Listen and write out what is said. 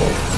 people.